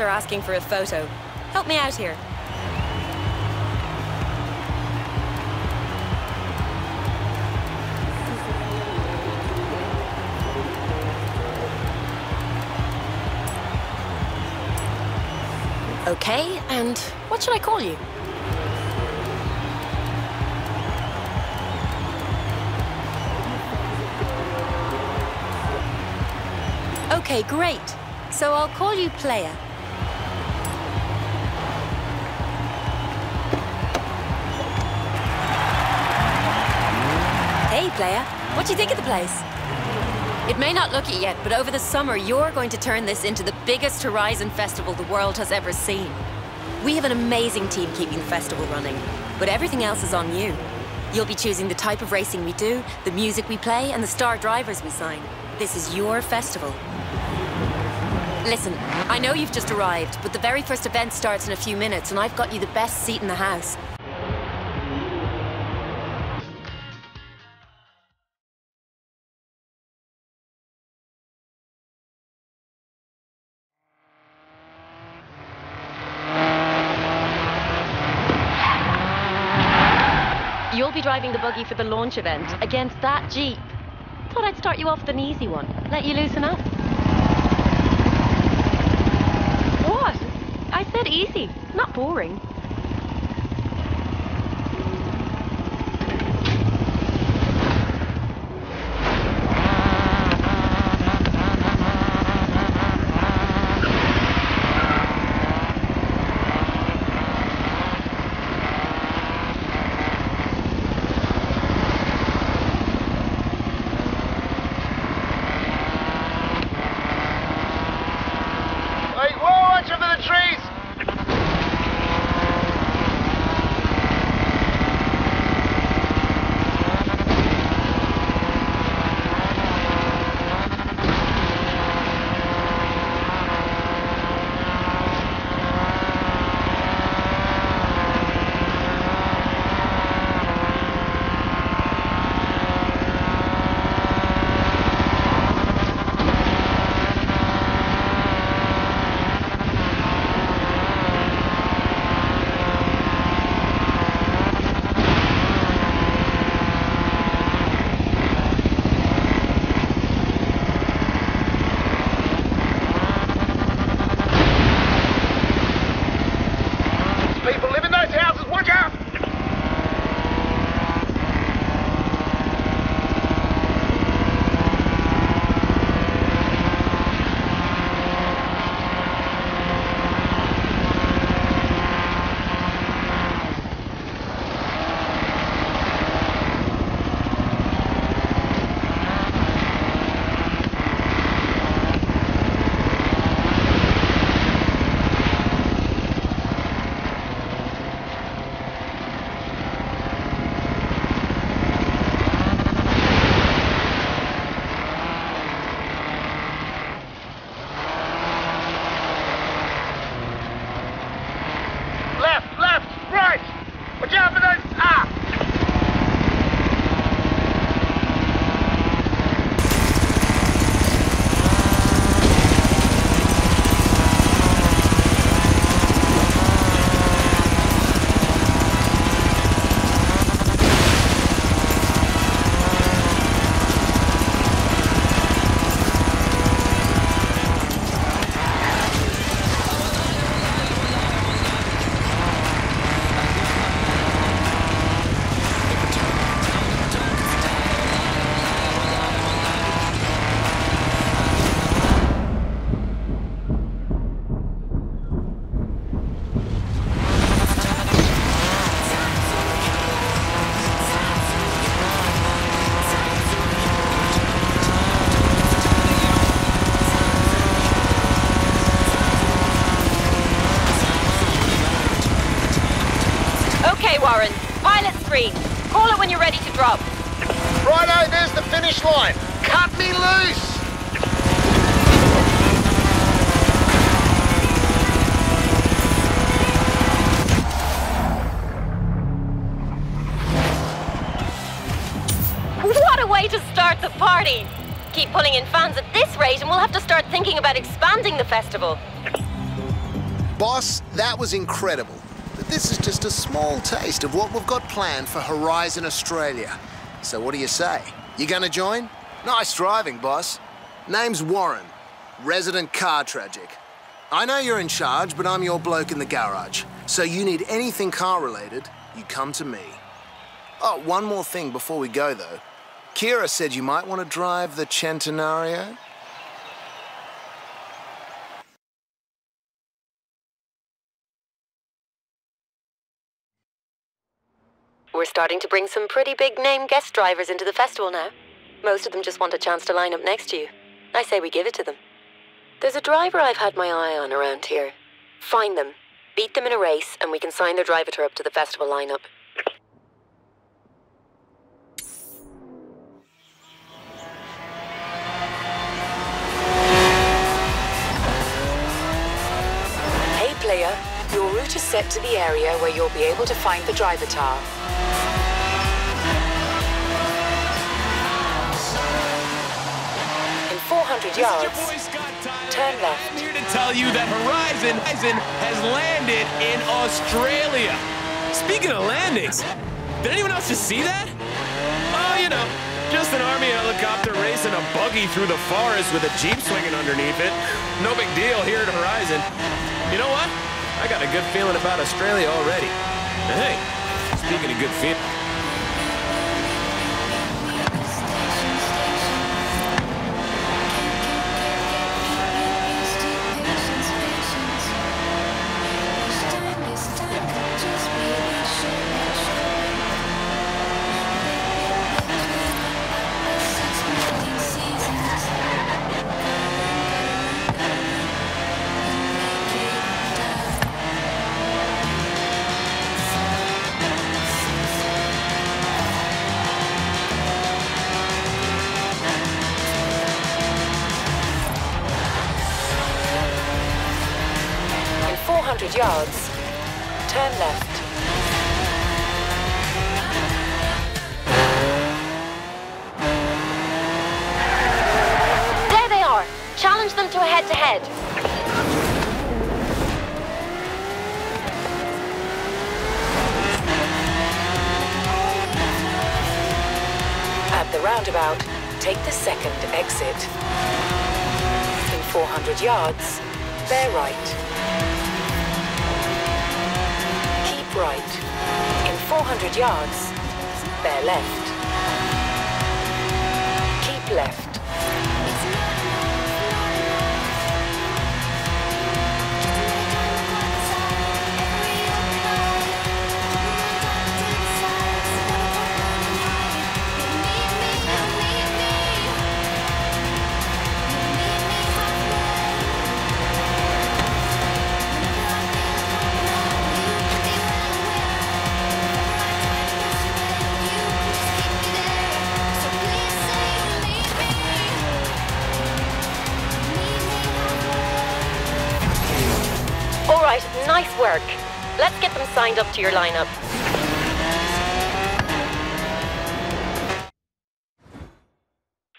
are asking for a photo. Help me out here. Okay, and what should I call you? Okay, great. So I'll call you Playa. Hey, Playa. What do you think of the place? It may not look it yet, but over the summer, you're going to turn this into the biggest Horizon festival the world has ever seen. We have an amazing team keeping the festival running, but everything else is on you. You'll be choosing the type of racing we do, the music we play, and the star drivers we sign. This is your festival. Listen, I know you've just arrived, but the very first event starts in a few minutes, and I've got you the best seat in the house. Driving the buggy for the launch event against that Jeep. Thought I'd start you off with an easy one. Let you loosen up. What? I said easy, not boring. Finish line. Cut me loose! What a way to start the party! Keep pulling in fans at this rate, and we'll have to start thinking about expanding the festival. Boss, that was incredible. But this is just a small taste of what we've got planned for Horizon Australia. So what do you say? You gonna join? Nice driving, boss. Name's Warren, resident car tragic. I know you're in charge, but I'm your bloke in the garage. So you need anything car-related, you come to me. Oh, one more thing before we go, though. Kira said you might want to drive the Centenario. We're starting to bring some pretty big name guest drivers into the festival now. Most of them just want a chance to line up next to you. I say we give it to them. There's a driver I've had my eye on around here. Find them, beat them in a race, and we can sign their driver up to the festival lineup. Hey player, your route is set to the area where you'll be able to find the driver tar. In 400 yards, turn left. I'm here to tell you that Horizon, Horizon has landed in Australia. Speaking of landings, did anyone else just see that? Oh, you know, just an army helicopter racing a buggy through the forest with a jeep swinging underneath it. No big deal here at Horizon. You know what? I got a good feeling about Australia already. Hey, speaking of good feeling. A. At the roundabout, take the second exit. In 400 yards, bear right. Keep right. In 400 yards, bear left. Keep left. Right, nice work. Let's get them signed up to your lineup.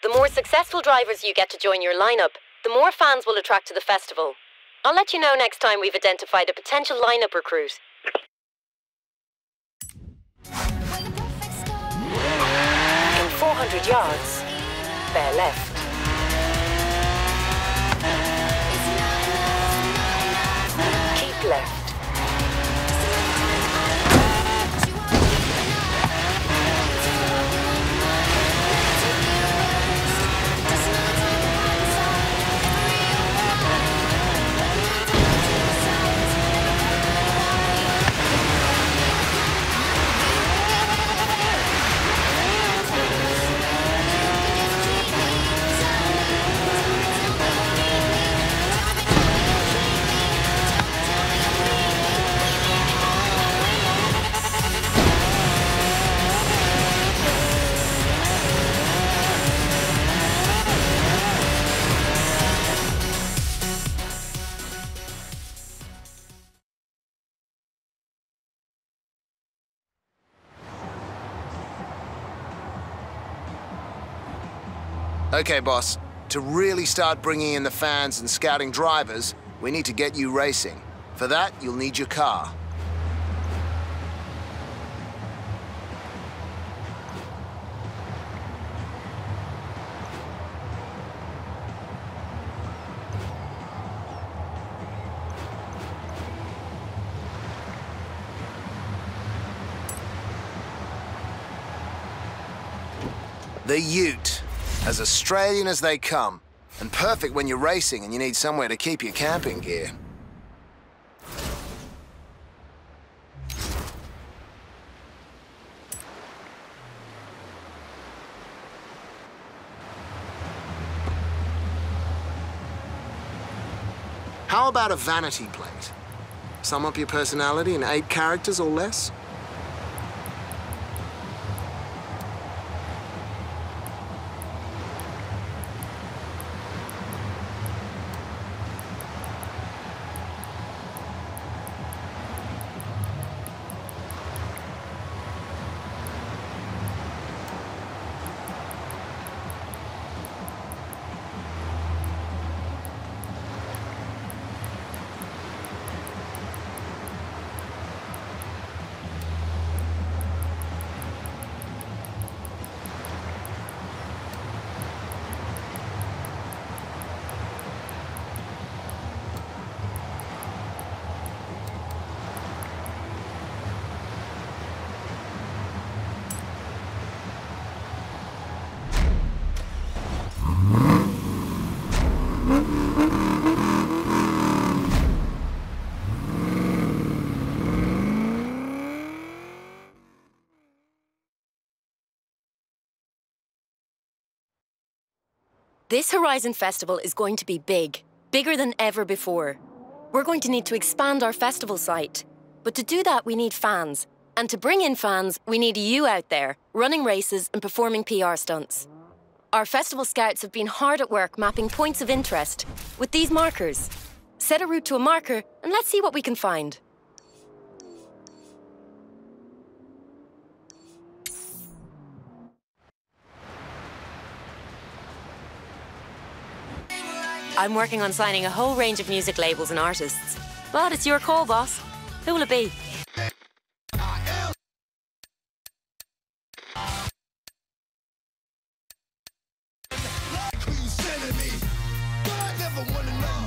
The more successful drivers you get to join your lineup, the more fans will attract to the festival. I'll let you know next time we've identified a potential lineup recruit. In 400 yards, bear left. Okay, boss. To really start bringing in the fans and scouting drivers, we need to get you racing. For that, you'll need your car. The Ute. As Australian as they come. And perfect when you're racing and you need somewhere to keep your camping gear. How about a vanity plate? Sum up your personality in eight characters or less? This Horizon Festival is going to be big, bigger than ever before. We're going to need to expand our festival site. But to do that, we need fans. And to bring in fans, we need you out there, running races and performing PR stunts. Our festival scouts have been hard at work mapping points of interest with these markers. Set a route to a marker and let's see what we can find. I'm working on signing a whole range of music labels and artists. But it's your call, boss. Who will it be?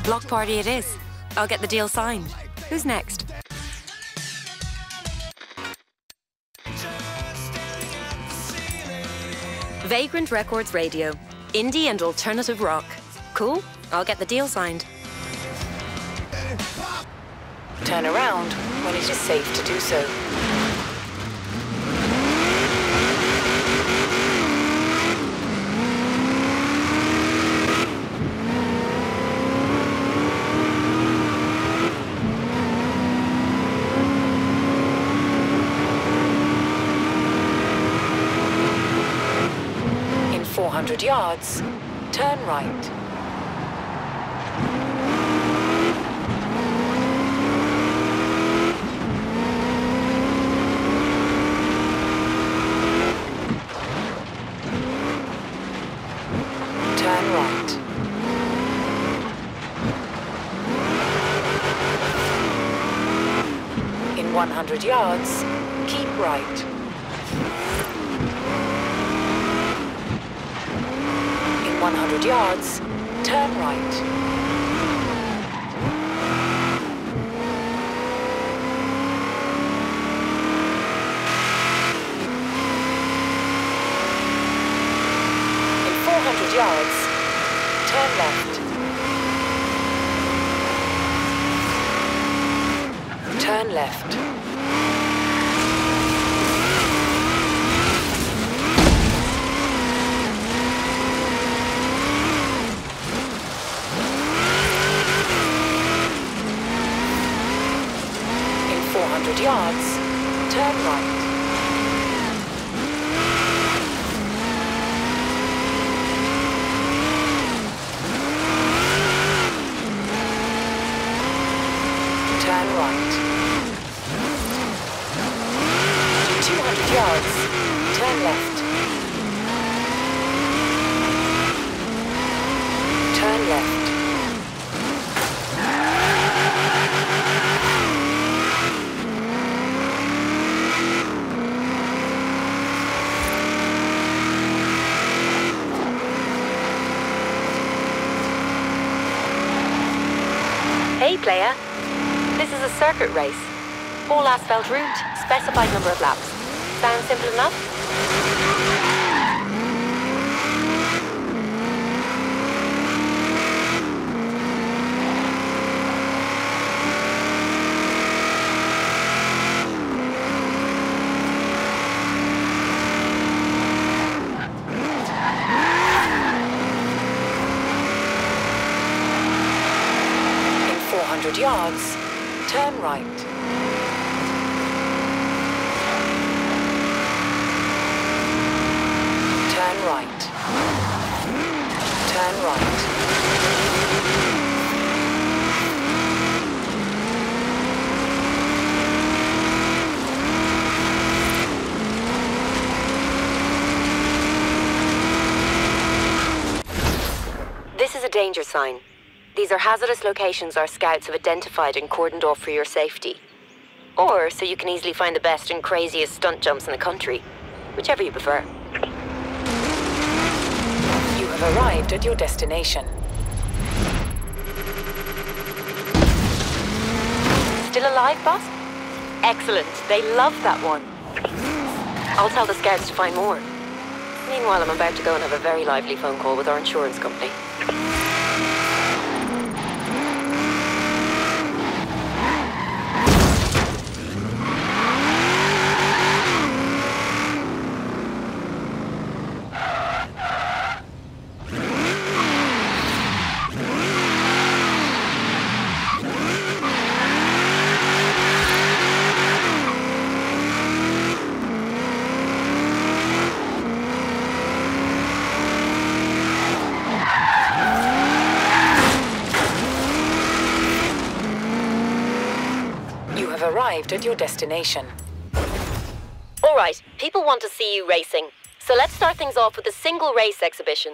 Block party it is. I'll get the deal signed. Who's next? Vagrant Records Radio. Indie and alternative rock. Cool? I'll get the deal signed. Turn around when it is safe to do so. In 400 yards, turn right. Turn right. In 100 yards, keep right. In 100 yards, turn right. In 400 yards, turn left. Turn left. In 400 yards, turn right. Turn right. In 200 yards, turn left. Turn left. player. This is a circuit race. All asphalt route, specified number of laps. Sound simple enough? In 400 yards, turn right. Turn right. Turn right. This is a danger sign. These are hazardous locations our scouts have identified and cordoned off for your safety. Or so you can easily find the best and craziest stunt jumps in the country. Whichever you prefer. You have arrived at your destination. Still alive, boss? Excellent. They love that one. I'll tell the scouts to find more. Meanwhile, I'm about to go and have a very lively phone call with our insurance company. You have arrived at your destination. All right, people want to see you racing. So let's start things off with a single race exhibition.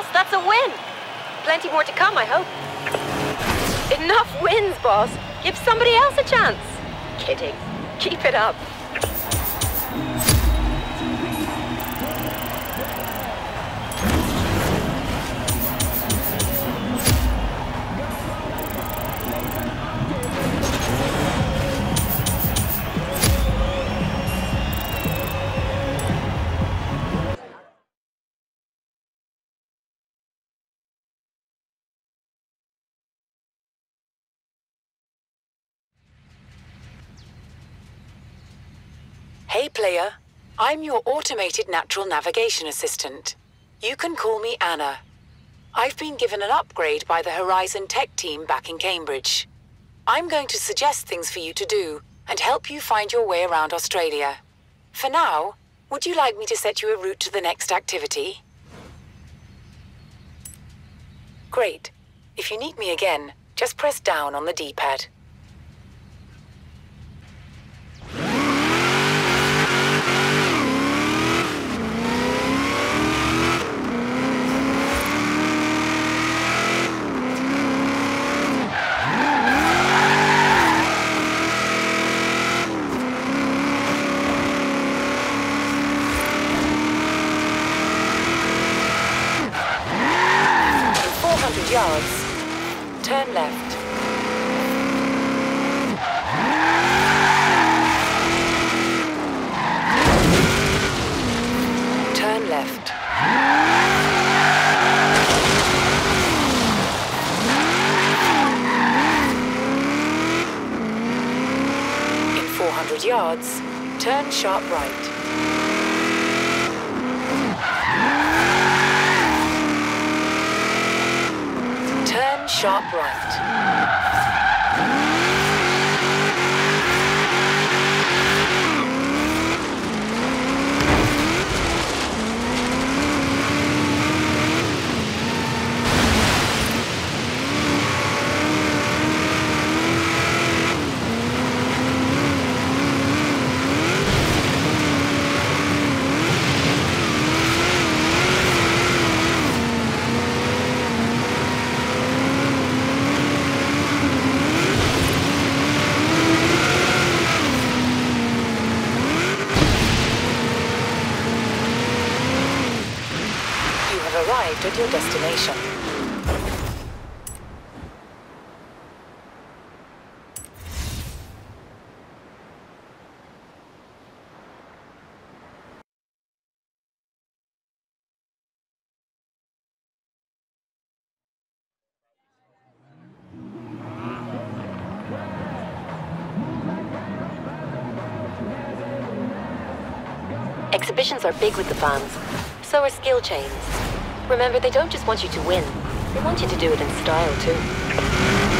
Boss. That's a win. Plenty more to come, I hope. Enough wins, boss. Give somebody else a chance. Kidding. Keep it up. Player, I'm your automated natural navigation assistant. You can call me Anna. I've been given an upgrade by the Horizon Tech team back in Cambridge. I'm going to suggest things for you to do and help you find your way around Australia. For now, would you like me to set you a route to the next activity? Great. If you need me again, just press down on the D-pad. Are big with the fans. So are skill chains. Remember, they don't just want you to win. They want you to do it in style, too.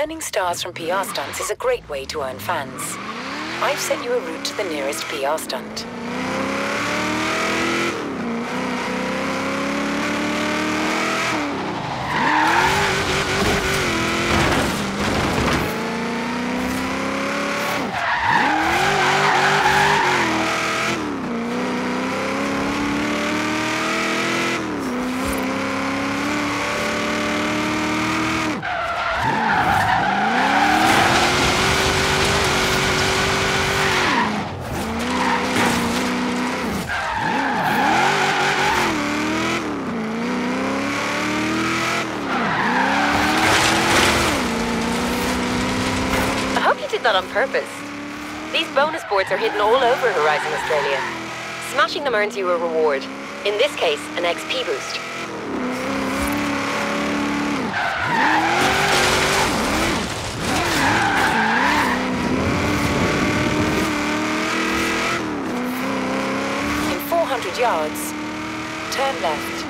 Earning stars from PR stunts is a great way to earn fans. I've sent you a route to the nearest PR stunt. I hope you did that on purpose. These bonus boards are hidden all over Horizon Australia. Smashing them earns you a reward. In this case, an XP boost. In 400 yards, turn left.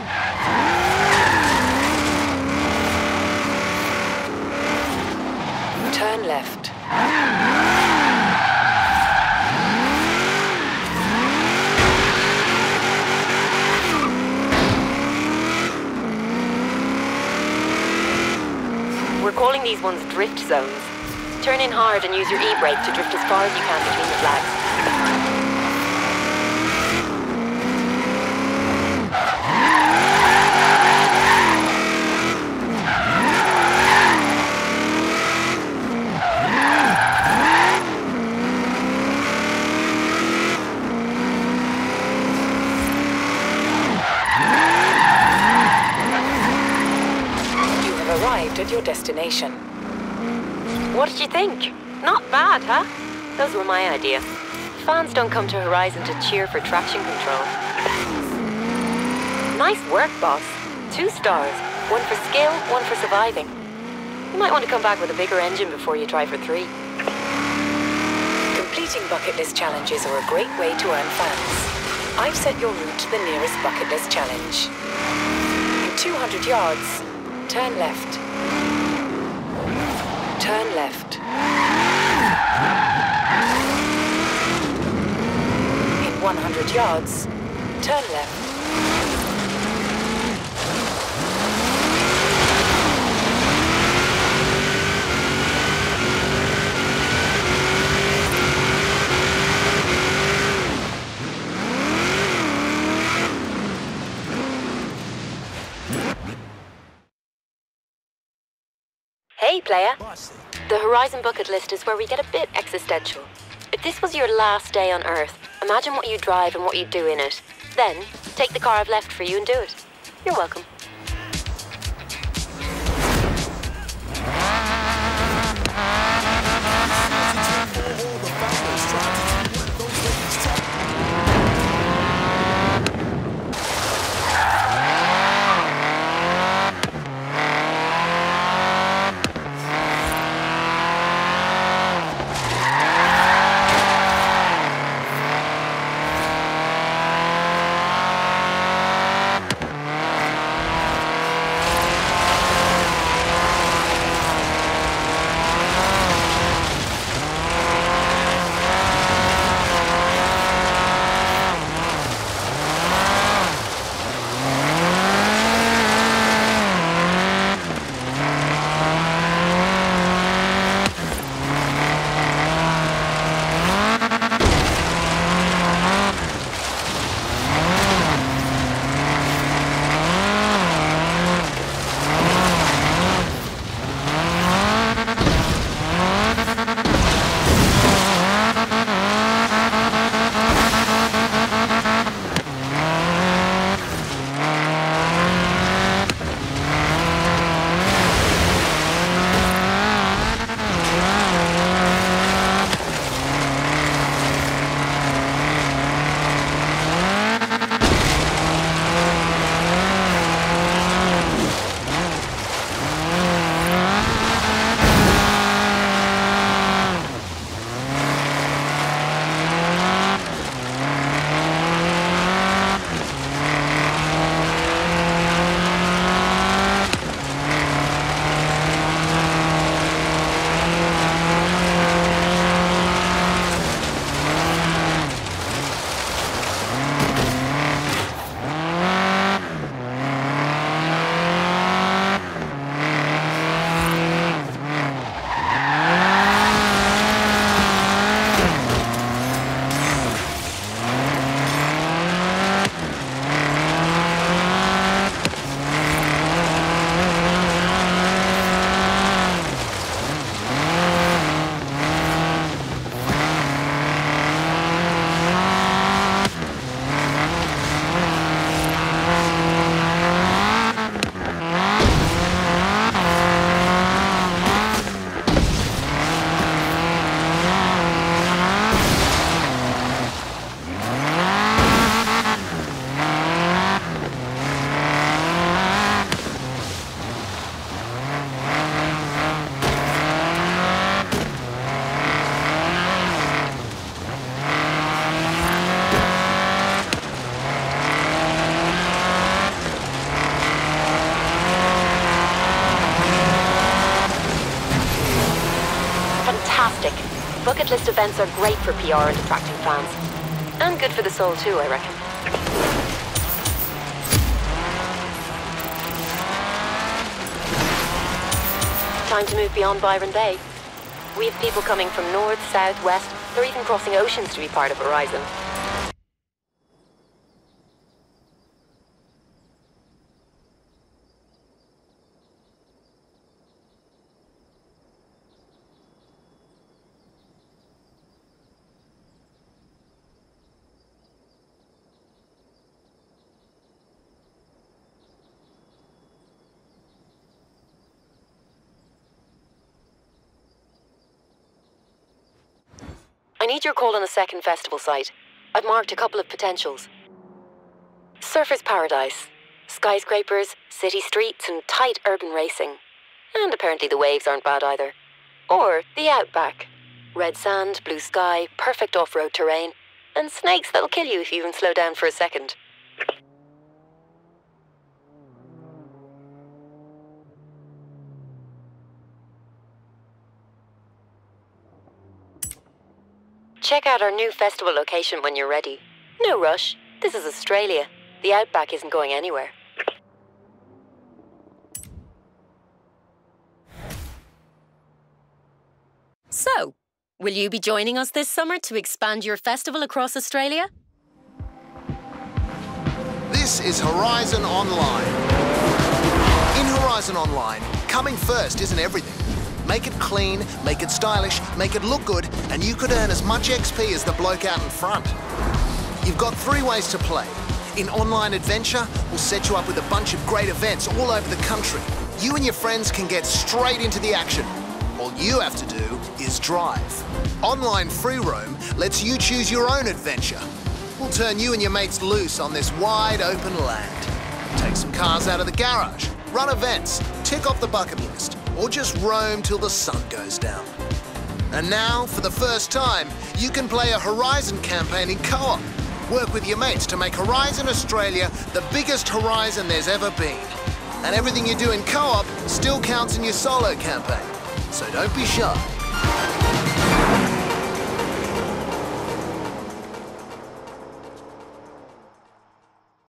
Turn left. We're calling these ones drift zones. Turn in hard and use your e-brake to drift as far as you can between the flags. You have arrived at destination. What did you think? Not bad, huh? Those were my idea. Fans don't come to Horizon to cheer for traction control. Nice work, boss. Two stars. One for skill, one for surviving. You might want to come back with a bigger engine before you try for three. Completing bucket list challenges are a great way to earn fans. I've set your route to the nearest bucket list challenge. In 200 yards, turn left. Turn left. In 100 yards, turn left. Hey, player. The Horizon bucket list is where we get a bit existential. If this was your last day on Earth, imagine what you drive and what you do in it. Then, take the car I've left for you and do it. You're welcome. Events are great for PR and attracting fans. And good for the soul too, I reckon. Time to move beyond Byron Bay. We have people coming from north, south, west. They're even crossing oceans to be part of Horizon. I need your call on the second festival site. I've marked a couple of potentials. Surfers Paradise. Skyscrapers, city streets, and tight urban racing. And apparently the waves aren't bad either. Or the Outback. Red sand, blue sky, perfect off-road terrain, and snakes that'll kill you if you even slow down for a second. Check out our new festival location when you're ready. No rush. This is Australia. The Outback isn't going anywhere. So, will you be joining us this summer to expand your festival across Australia? This is Horizon Online. In Horizon Online, coming first isn't everything. Make it clean, make it stylish, make it look good, and you could earn as much XP as the bloke out in front. You've got three ways to play. In Online Adventure, we'll set you up with a bunch of great events all over the country. You and your friends can get straight into the action. All you have to do is drive. Online Free Roam lets you choose your own adventure. We'll turn you and your mates loose on this wide open land. Take some cars out of the garage, run events, tick off the bucket list, or just roam till the sun goes down. And now, for the first time, you can play a Horizon campaign in co-op. Work with your mates to make Horizon Australia the biggest Horizon there's ever been. And everything you do in co-op still counts in your solo campaign. So don't be shy.